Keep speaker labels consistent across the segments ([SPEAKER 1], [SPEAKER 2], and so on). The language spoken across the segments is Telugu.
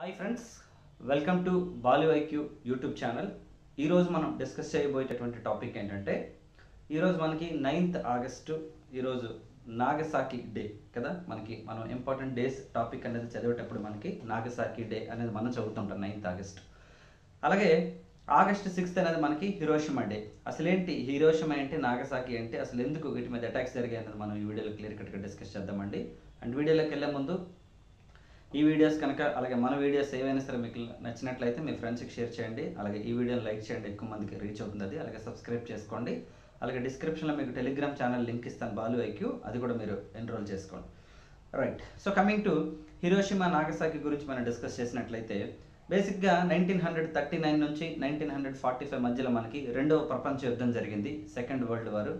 [SPEAKER 1] హాయ్ ఫ్రెండ్స్ వెల్కమ్ టు బాలీవైక్యూ యూట్యూబ్ ఛానల్. ఈరోజు మనం డిస్కస్ చేయబోయేటటువంటి టాపిక్ ఏంటంటే ఈరోజు మనకి నైన్త్ ఆగస్టు ఈరోజు నాగసాకి డే కదా. మనకి మనం ఇంపార్టెంట్ డేస్ టాపిక్ అనేది చదివేటప్పుడు మనకి నాగసాకి డే అనేది మనం చదువుతుంటాం నైన్త్ ఆగస్ట్. అలాగే ఆగస్ట్ సిక్స్త్ అనేది మనకి హిరోషిమా డే. అసలు ఏంటి హిరోషిమా ఏంటి నాగసాకి ఏంటి అసలు ఎందుకు వీటి మీద అటాక్స్ జరిగాయి అనేది మనం ఈ వీడియోలో క్లియర్ కట్గా డిస్కస్ చేద్దామండి. అండ్ వీడియోలోకి వెళ్ళే ముందు ఈ వీడియోస్ కనుక అలాగే మన వీడియోస్ ఏవైనా సరే మీకు నచ్చినట్లయితే మీ ఫ్రెండ్స్కి షేర్ చేయండి. అలాగే ఈ వీడియోని లైక్ చేయండి ఎక్కువ మందికి రీచ్ అవుతుంది అది అలాగే సబ్స్క్రైబ్ చేసుకోండి. అలాగే డిస్క్రిప్షన్లో మీకు టెలిగ్రామ్ ఛానల్ లింక్ ఇస్తాను బాలు ఐక్యూ. అది కూడా మీరు ఎన్రోల్ చేసుకోండి. Right. So coming to Hiroshima Nagasaki గురించి మనం డిస్కస్ చేసినట్లయితే బేసిక్గా నైన్టీన్ హండ్రెడ్ థర్టీ నైన్ నుంచి నైన్టీన్ హండ్రెడ్ ఫార్టీ ఫైవ్ మధ్యలో మనకి రెండవ ప్రపంచ యుద్ధం జరిగింది సెకండ్ వరల్డ్ వార్.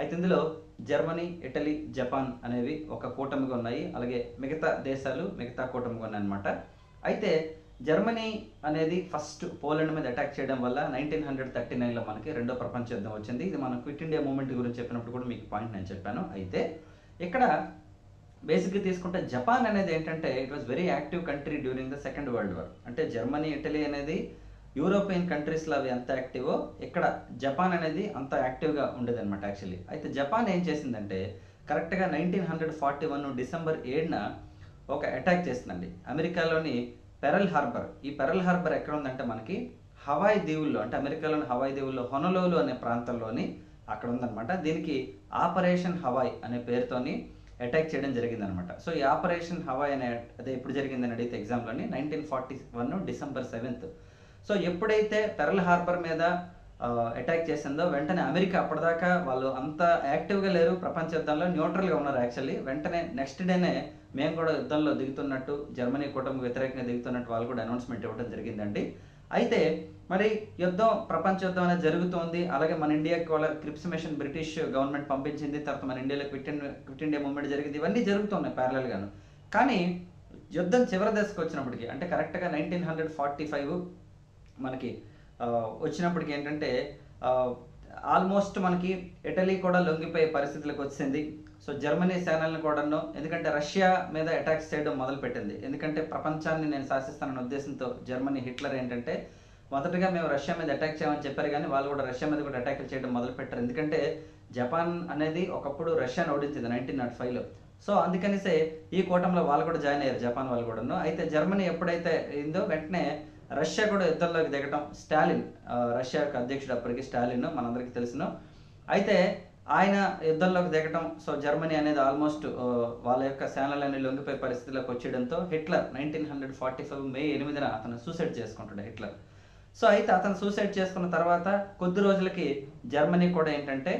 [SPEAKER 1] అయితే ఇందులో జర్మనీ ఇటలీ జపాన్ అనేవి ఒక కూటమిగా ఉన్నాయి. అలాగే మిగతా దేశాలు మిగతా కూటమిగా ఉన్నాయి అనమాట అయితే జర్మనీ అనేది ఫస్ట్ పోలాండ్ మీద అటాక్ చేయడం వల్ల నైన్టీన్ హండ్రెడ్ థర్టీ నైన్లో మనకి రెండో ప్రపంచ యుద్ధం వచ్చింది. ఇది మనం క్విట్ ఇండియా మూమెంట్ గురించి చెప్పినప్పుడు కూడా మీకు పాయింట్ నేను చెప్పాను. అయితే ఇక్కడ బేసిక్గా తీసుకుంటే జపాన్ అనేది ఏంటంటే it was very active country during the second world war అంటే జర్మనీ ఇటలీ అనేది యూరోపియన్ కంట్రీస్లో అవి ఎంత యాక్టివో ఇక్కడ జపాన్ అనేది అంత యాక్టివ్గా ఉండేదన్నమాట యాక్చువల్లీ అయితే జపాన్ ఏం చేసిందంటే కరెక్ట్గా nineteen hundred forty one December ఏడున ఒక అటాక్ చేసిందండి. అమెరికాలోని పెరల్ హార్బర్. ఈ పెరల్ హార్బర్ ఎక్కడ ఉందంటే మనకి హవాయి దీవుల్లో అంటే అమెరికాలోని హవాయి దీవుల్లో హొనలోలు అనే ప్రాంతంలోని అక్కడ ఉందన్నమాట దీనికి ఆపరేషన్ హవాయ్ అనే పేరుతోని అటాక్ చేయడం జరిగిందనమాట సో ఈ ఆపరేషన్ హవాయ్ అనే అదే ఎప్పుడు జరిగిందని అడిగితే ఎగ్జామ్లోని nineteen forty one December seventh so ఎప్పుడైతే పెరల్ హార్బర్ మీద అటాక్ చేసిందో వెంటనే అమెరికా అప్పటిదాకా వాళ్ళు అంత యాక్టివ్గా లేరు. ప్రపంచ యుద్ధంలో న్యూట్రల్గా ఉన్నారు యాక్చువల్లీ. వెంటనే నెక్స్ట్ డేనే మేము కూడా యుద్ధంలో దిగుతున్నట్టు జర్మనీ కూటమికి వ్యతిరేకంగా దిగుతున్నట్టు వాళ్ళు కూడా అనౌన్స్మెంట్ ఇవ్వడం జరిగిందండి. అయితే మరి యుద్ధం ప్రపంచ యుద్ధం అనేది జరుగుతోంది. అలాగే మన ఇండియాకి వాళ్ళ క్రిప్స్ మిషన్ బ్రిటిష్ గవర్నమెంట్ పంపించింది. తర్వాత మన ఇండియాలో quit India quit India movement జరిగింది. ఇవన్నీ జరుగుతున్నాయి ప్యారలల్గాను కానీ యుద్ధం చివరి దశకు వచ్చినప్పటికీ అంటే కరెక్ట్గా నైన్టీన్ హండ్రెడ్ ఫార్టీ ఫైవ్ మనకి వచ్చినప్పటికి ఏంటంటే ఆల్మోస్ట్ మనకి ఇటలీ కూడా లొంగిపోయే పరిస్థితులకు వచ్చింది. సో జర్మనీ సేనల్ని కూడాను ఎందుకంటే రష్యా మీద అటాక్స్ చేయడం మొదలుపెట్టింది. ఎందుకంటే ప్రపంచాన్ని నేను శాసిస్తానన్న ఉద్దేశంతో జర్మనీ హిట్లర్ ఏంటంటే మొదటగా మేము రష్యా మీద అటాక్ చేయమని చెప్పారు కానీ వాళ్ళు కూడా రష్యా మీద కూడా అటాక్లు చేయడం మొదలుపెట్టారు. ఎందుకంటే జపాన్ అనేది ఒకప్పుడు రష్యాను ఓడించింది నైన్టీన్ నాట్ ఫైవ్లో సో అందుకనిసే ఈ కూటంలో వాళ్ళు కూడా జాయిన్ అయ్యారు జపాన్ వాళ్ళు కూడాను. అయితే జర్మనీ ఎప్పుడైతే అయిందో వెంటనే రష్యా కూడా యుద్ధంలోకి దిగటం స్టాలిన్ రష్యా యొక్క అధ్యక్షుడు అప్పటికి స్టాలిన్ మనందరికీ తెలిసిన. అయితే ఆయన యుద్ధంలోకి దిగటం సో జర్మనీ అనేది ఆల్మోస్ట్ వాళ్ళ యొక్క సేనలన్నీ లొంగిపోయే పరిస్థితిలోకి వచ్చేయడంతో Hitler nineteen hundred forty five May ఎనిమిదిన అతను సూసైడ్ చేసుకుంటాడు హిట్లర్. సో అయితే అతను సూసైడ్ చేసుకున్న తర్వాత కొద్ది రోజులకి జర్మనీ కూడా ఏంటంటే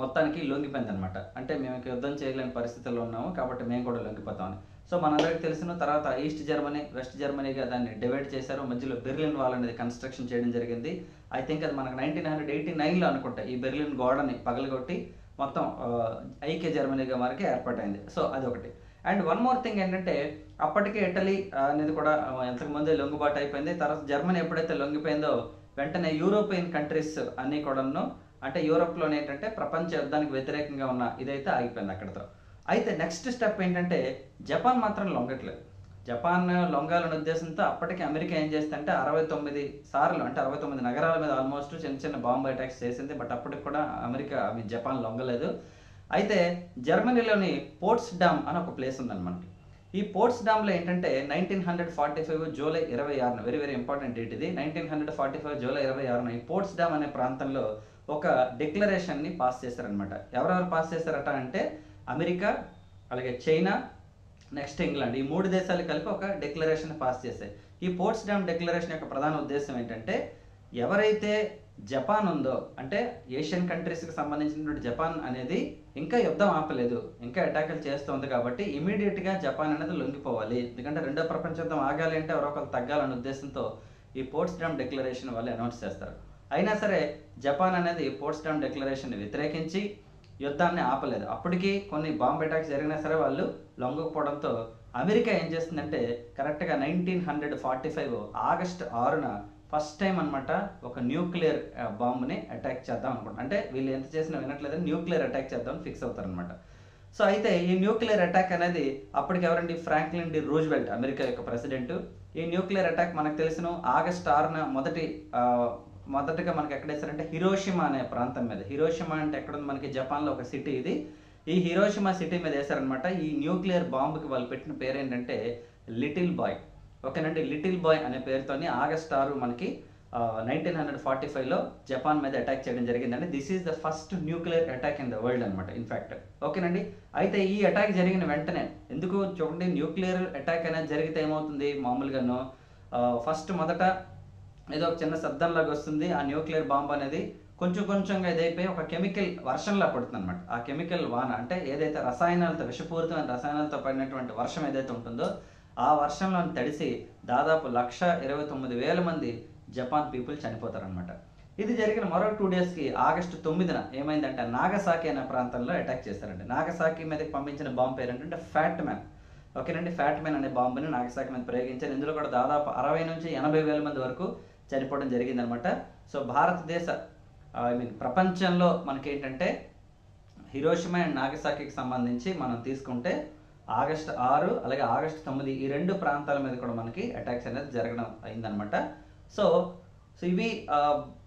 [SPEAKER 1] మొత్తానికి లొంగిపోయింది అనమాట అంటే మేము యుద్ధం చేయలేని పరిస్థితుల్లో ఉన్నాము కాబట్టి మేము కూడా లొంగిపోతామని. సో మనందరికి తెలిసిన తర్వాత ఈస్ట్ జర్మనీ వెస్ట్ జర్మనీగా దాన్ని డివైడ్ చేశారు. మధ్యలో బెర్లిన్ వాల్ అనేది కన్స్ట్రక్షన్ చేయడం జరిగింది. ఐ థింక్ అది మనకు నైన్టీన్ హండ్రెడ్ ఎయిటీ నైన్లో అనుకుంటా ఈ బెర్లిన్ గోడని పగలగొట్టి మొత్తం ఐక్య జర్మనీగా మనకి ఏర్పాటైంది. సో అది ఒకటి అండ్ వన్ మోర్ థింగ్ ఏంటంటే అప్పటికే ఇటలీ అనేది కూడా ఎంతకుముందే లొంగుబాటు అయిపోయింది. తర్వాత జర్మనీ ఎప్పుడైతే లొంగిపోయిందో వెంటనే యూరోపియన్ కంట్రీస్ అన్నీ కూడాను అంటే యూరోప్లోనే ఏంటంటే ప్రపంచ యుద్ధానికి వ్యతిరేకంగా ఉన్న ఇదైతే ఆగిపోయింది అక్కడతో. అయితే నెక్స్ట్ స్టెప్ ఏంటంటే జపాన్ మాత్రం లొంగట్లేదు. జపాన్ లొంగాలనే ఉద్దేశంతో అప్పటికి అమెరికా ఏం చేస్తుందంటే అరవై తొమ్మిది సార్లు అంటే అరవై తొమ్మిది నగరాల మీద ఆల్మోస్ట్ చిన్న చిన్న బాంబు అటాక్స్ చేసింది. బట్ అప్పటికి కూడా అమెరికా అవి జపాన్ లొంగలేదు. అయితే జర్మనీలోని పోర్ట్స్ డామ్ అని ఒక ప్లేస్ ఉందన్నమాట. ఈ పోర్ట్స్ డామ్లో ఏంటంటే nineteen hundred forty five July ఇరవై ఆరున వెరీ వెరీ ఇంపార్టెంట్ డేట్ ఇది. Nineteen hundred forty five July ఇరవై ఆరున ఈ పోర్ట్స్ డామ్ అనే ప్రాంతంలో ఒక డిక్లరేషన్ని పాస్ చేశారనమాట ఎవరెవరు పాస్ చేశారట అంటే అమెరికా అలాగే చైనా నెక్స్ట్ ఇంగ్లాండ్. ఈ మూడు దేశాలు కలిపి ఒక డిక్లరేషన్ పాస్ చేశాయి. ఈ పోర్ట్స్ డ్యామ్ డిక్లరేషన్ యొక్క ప్రధాన ఉద్దేశం ఏంటంటే ఎవరైతే జపాన్ ఉందో అంటే ఏషియన్ కంట్రీస్కి సంబంధించినటువంటి జపాన్ అనేది ఇంకా యుద్ధం ఆపలేదు ఇంకా అటాకులు చేస్తుంది కాబట్టి ఇమీడియట్గా జపాన్ అనేది లొంగిపోవాలి. ఎందుకంటే రెండో ప్రపంచ యుద్ధం ఆగాలి అంటే ఎవరొకరు తగ్గాలనే ఉద్దేశంతో ఈ పోర్ట్స్ డ్యామ్ డిక్లరేషన్ వాళ్ళు అనౌన్స్ చేస్తారు. అయినా సరే జపాన్ అనేది పోర్ట్స్ డ్యామ్ డిక్లరేషన్ వ్యతిరేకించి యుద్ధాన్ని ఆపలేదు. అప్పటికీ కొన్ని బాంబ్ అటాక్స్ జరిగినా సరే వాళ్ళు లొంగకపోవడంతో అమెరికా ఏం చేస్తుందంటే కరెక్ట్గా nineteen hundred forty five August ఆరున ఫస్ట్ టైం అనమాట ఒక న్యూక్లియర్ బాంబుని అటాక్ చేద్దాం అనుకుంటా అంటే వీళ్ళు ఎంత చేసినా వినట్లేదని న్యూక్లియర్ అటాక్ చేద్దామని ఫిక్స్ అవుతారనమాట సో అయితే ఈ న్యూక్లియర్ అటాక్ అనేది అప్పటికి ఎవరండి? ఫ్రాంక్లిన్ డి రూజ్వెల్ట్ అమెరికా యొక్క ప్రెసిడెంట్. ఈ న్యూక్లియర్ అటాక్ మనకు తెలిసిన ఆగస్ట్ ఆరున మొదటి మొదటగా మనకి ఎక్కడ వేస్తారంటే హిరోషిమా అనే ప్రాంతం మీద. హిరోషిమా అంటే ఎక్కడ ఉంది మనకి జపాన్లో ఒక సిటీ ఇది. ఈ హిరోషిమా సిటీ మీద వేశారనమాట ఈ న్యూక్లియర్ బాంబుకి వాళ్ళు పెట్టిన పేరు ఏంటంటే లిటిల్ బాయ్. ఓకేనండి? లిటిల్ బాయ్ అనే పేరుతోని ఆగస్ట్ ఆరు మనకి నైన్టీన్ హండ్రెడ్ ఫార్టీ ఫైవ్లో జపాన్ మీద అటాక్ చేయడం జరిగిందండి. This is the first nuclear attack in the world అనమాట ఇన్ఫాక్ట్ ఓకేనండి? అయితే ఈ అటాక్ జరిగిన వెంటనే ఎందుకు చూడండి న్యూక్లియర్ అటాక్ అనేది జరిగితే ఏమవుతుంది? మామూలుగాను ఫస్ట్ మొదట ఏదో ఒక చిన్న శబ్దం లాగా వస్తుంది. ఆ న్యూక్లియర్ బాంబు అనేది కొంచెం కొంచెంగా ఇదైపోయి ఒక కెమికల్ వర్షంలా పడుతుంది అనమాట ఆ కెమికల్ వాన అంటే ఏదైతే రసాయనాలతో విషపూరితమైన రసాయనాలతో పడినటువంటి వర్షం ఏదైతే ఉంటుందో ఆ వర్షంలో తడిసి దాదాపు లక్ష ఇరవై తొమ్మిది వేల మంది జపాన్ పీపుల్ చనిపోతారనమాట ఇది జరిగిన మరో టూ డేస్కి ఆగస్టు తొమ్మిదిన ఏమైందంటే నాగసాకి అనే ప్రాంతంలో అటాక్ చేశారండి. నాగసాకి మీదకి పంపించిన బాంబు పేరు ఏంటంటే ఫ్యాట్ మ్యాన్. ఓకేనండి? ఫ్యాట్ మ్యాన్ అనే బాంబుని నాగసాకి మీద ప్రయోగించారు. ఇందులో కూడా దాదాపు అరవై నుంచి ఎనభై వేల మంది వరకు చనిపోవడం జరిగిందనమాట. సో భారతదేశ ఐ మీన్ ప్రపంచంలో మనకేంటంటే హిరోషిమా అండ్ నాగసాకికి సంబంధించి మనం తీసుకుంటే ఆగస్ట్ ఆరు అలాగే ఆగస్ట్ తొమ్మిది ఈ రెండు ప్రాంతాల మీద కూడా మనకి అటాక్స్ అనేది జరగడం అయిందనమాట. సో సో ఇవి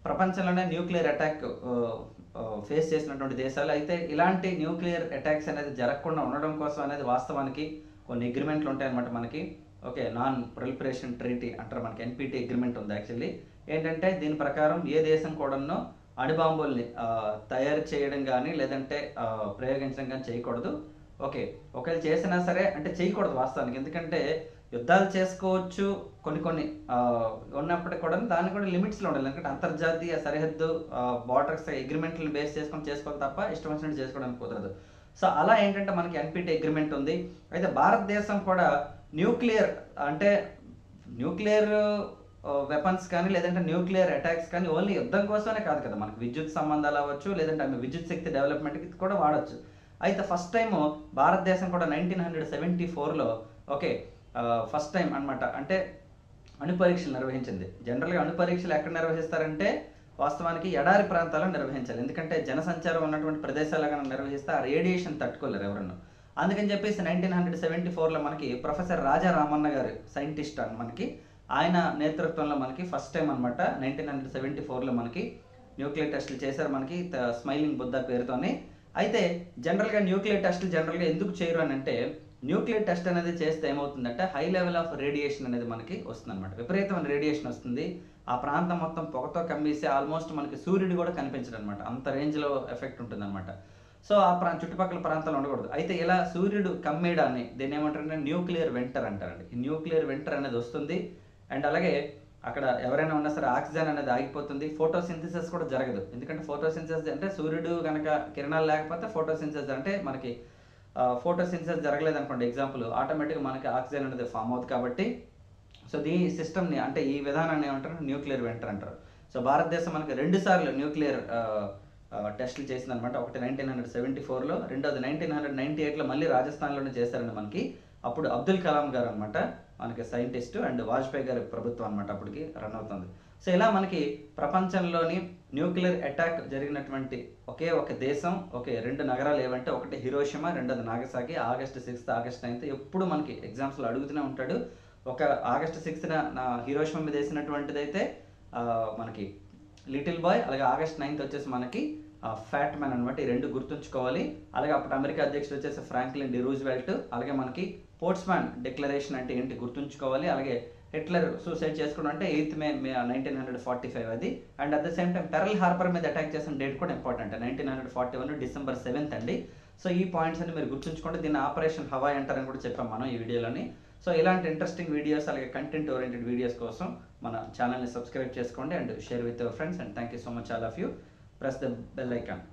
[SPEAKER 1] ప్రపంచంలోనే న్యూక్లియర్ అటాక్ ఫేస్ చేసినటువంటి దేశాలు. అయితే ఇలాంటి న్యూక్లియర్ అటాక్స్ అనేది జరగకుండా ఉండడం కోసం అనేది వాస్తవానికి కొన్ని అగ్రిమెంట్లు ఉంటాయన్నమాట మనకి. ఓకే నాన్ ప్రొలిపరేషన్ ట్రీటీ అంటారు మనకి ఎన్పిటి అగ్రిమెంట్ ఉంది యాక్చువల్లీ ఏంటంటే దీని ప్రకారం ఏ దేశం కూడాను అణుబాంబుల్ని తయారు చేయడం కానీ లేదంటే ప్రయోగించడం కానీ చేయకూడదు. ఓకే ఒకవేళ చేసినా సరే అంటే చేయకూడదు వాస్తవానికి. ఎందుకంటే యుద్ధాలు చేసుకోవచ్చు కొన్ని కొన్ని ఉన్నప్పటికీ కూడా దాన్ని కూడా లిమిట్స్లో ఉండాలి. ఎందుకంటే అంతర్జాతీయ సరిహద్దు బార్డర్స్ అగ్రిమెంట్లను బేస్ చేసుకొని చేసుకోవాలి తప్ప ఇష్టం వచ్చినట్టు చేసుకోవడానికి కుదరదు. సో అలా ఏంటంటే మనకి ఎన్పిటి అగ్రిమెంట్ ఉంది. అయితే భారతదేశం కూడా న్యూక్లియర్ అంటే న్యూక్లియర్ వెపన్స్ కానీ లేదంటే న్యూక్లియర్ అటాక్స్ కానీ ఓన్లీ యుద్ధం కోసమే కాదు కదా. మనకు విద్యుత్ సంబంధాలు అవ్వచ్చు లేదంటే ఆమె విద్యుత్ శక్తి డెవలప్మెంట్కి కూడా వాడచ్చు. అయితే ఫస్ట్ టైం భారతదేశం కూడా నైన్టీన్ హండ్రెడ్ సెవెంటీ ఫోర్లో ఓకే ఫస్ట్ టైం అనమాట అంటే అణుపరీక్షలు నిర్వహించింది. జనరల్గా అణుపరీక్షలు ఎక్కడ నిర్వహిస్తారంటే వాస్తవానికి ఎడారి ప్రాంతాల్లో నిర్వహించాలి. ఎందుకంటే జనసంచారం ఉన్నటువంటి ప్రదేశాలు కనుక నిర్వహిస్తే ఆ రేడియేషన్ తట్టుకోలేరు ఎవరన్నా. అందుకని చెప్పేసి నైన్టీన్ హండ్రెడ్ సెవెంటీ ఫోర్లో మనకి ప్రొఫెసర్ రాజా రామన్న గారు సైంటిస్ట్ అని మనకి ఆయన నేతృత్వంలో మనకి ఫస్ట్ టైం అనమాట నైన్టీన్ హండ్రెడ్ సెవెంటీ ఫోర్లో మనకి న్యూక్లియర్ టెస్టులు చేశారు మనకి స్మైలింగ్ బుద్ధ పేరుతోని. అయితే జనరల్గా న్యూక్లియర్ టెస్టులు జనరల్గా ఎందుకు చేయరు అని అంటే న్యూక్లియర్ టెస్ట్ అనేది చేస్తే ఏమవుతుందంటే హై లెవెల్ ఆఫ్ రేడియేషన్ అనేది మనకి వస్తుంది అనమాట విపరీతమైన రేడియేషన్ వస్తుంది. ఆ ప్రాంతం మొత్తం పొగతో కమ్మేసి ఆల్మోస్ట్ మనకి సూర్యుడు కూడా కనిపించడం అనమాట అంత రేంజ్లో ఎఫెక్ట్ ఉంటుంది అనమాట సో ఆ ప్రా చుట్టుపక్కల ప్రాంతాలు ఉండకూడదు. అయితే ఇలా సూర్యుడు కమ్మేయడాన్ని దీన్ని ఏమంటారంటే న్యూక్లియర్ వెంటర్ అంటారండి. ఈ న్యూక్లియర్ వెంటర్ అనేది వస్తుంది. అండ్ అలాగే అక్కడ ఎవరైనా ఉన్నా సరే ఆక్సిజన్ అనేది ఆగిపోతుంది. ఫోటోసింథసిస్ కూడా జరగదు. ఎందుకంటే ఫోటోసింథసిస్ అంటే సూర్యుడు కనుక కిరణాలు లేకపోతే ఫోటోసింథసిస్ అంటే మనకి ఫోటోసింథసిస్ జరగలేదు అనుకోండి. ఎగ్జాంపుల్ ఆటోమేటిక్గా మనకి ఆక్సిజన్ అనేది ఫామ్ అవుతుంది కాబట్టి. సో దీ సిస్టమ్ని అంటే ఈ విధానాన్ని ఏమంటారు? న్యూక్లియర్ వెంటర్ అంటారు. సో భారతదేశం మనకి రెండు సార్లు న్యూక్లియర్ టెస్టులు చేసింది అనమాట ఒకటి నైన్టీన్ హండ్రెడ్ సెవెంటీ ఫోర్లో రెండోది నైన్టీన్ హండ్రెడ్ నైన్టీ ఎయిట్లో మళ్ళీ రాజస్థాన్లోనే చేశారండి మనకి. అప్పుడు అబ్దుల్ కలాం గారు అనమాట మనకి సైంటిస్ట్ అండ్ వాజ్పేయి గారి ప్రభుత్వం అనమాట అప్పటికి రన్ అవుతుంది. సో ఇలా మనకి ప్రపంచంలోని న్యూక్లియర్ అటాక్ జరిగినటువంటి ఒకే ఒక దేశం ఒకే రెండు నగరాలు ఏవంటే ఒకటి హిరోషిమా రెండోది Nagasaki. August sixth August ninth ఎప్పుడు మనకి ఎగ్జామ్స్లో అడుగుతూనే ఉంటాడు. ఒక ఆగస్ట్ సిక్స్త్న నా హిరోషిమా మీద వేసినటువంటిది అయితే మనకి లిటిల్ బాయ్ అలాగే ఆగస్ట్ నైన్త్ వచ్చేసి మనకి ఫ్యాట్ మ్యాన్ అనమాట ఈ రెండు గుర్తుంచుకోవాలి. అలాగే అప్పుడు అమెరికా అధ్యక్షుడు వచ్చేసి ఫ్రాంక్లిన్ డి రూజ్వెల్ట్ అలాగే మనకి పోర్ట్స్మాన్ డిక్లరేషన్ అంటే ఏంటి గుర్తుంచుకోవాలి. అలాగే హిట్లర్ సూసైడ్ చేసుకోవడం అంటే eighth May May nineteen hundred forty five అది. And at the same time Pearl Harbor మీద అటాక్ చేసిన డేట్ కూడా important nineteen hundred forty one December seventh అండి. సో ఈ పాయింట్స్ అన్ని మీరు గుర్తుంచుకోండి. దీన్ని ఆపరేషన్ హవాయ్ అంటారని కూడా చెప్పాం మనం ఈ వీడియోలోని. సో ఇలాంటి ఇంట్రెస్టింగ్ వీడియోస్ అలాగే కంటెంట్ ఓరియంటెడ్ వీడియోస్ కోసం మన ఛానల్ని సబ్స్క్రైబ్ చేసుకోండి and share with your friends and thank you so much all of you press the bell icon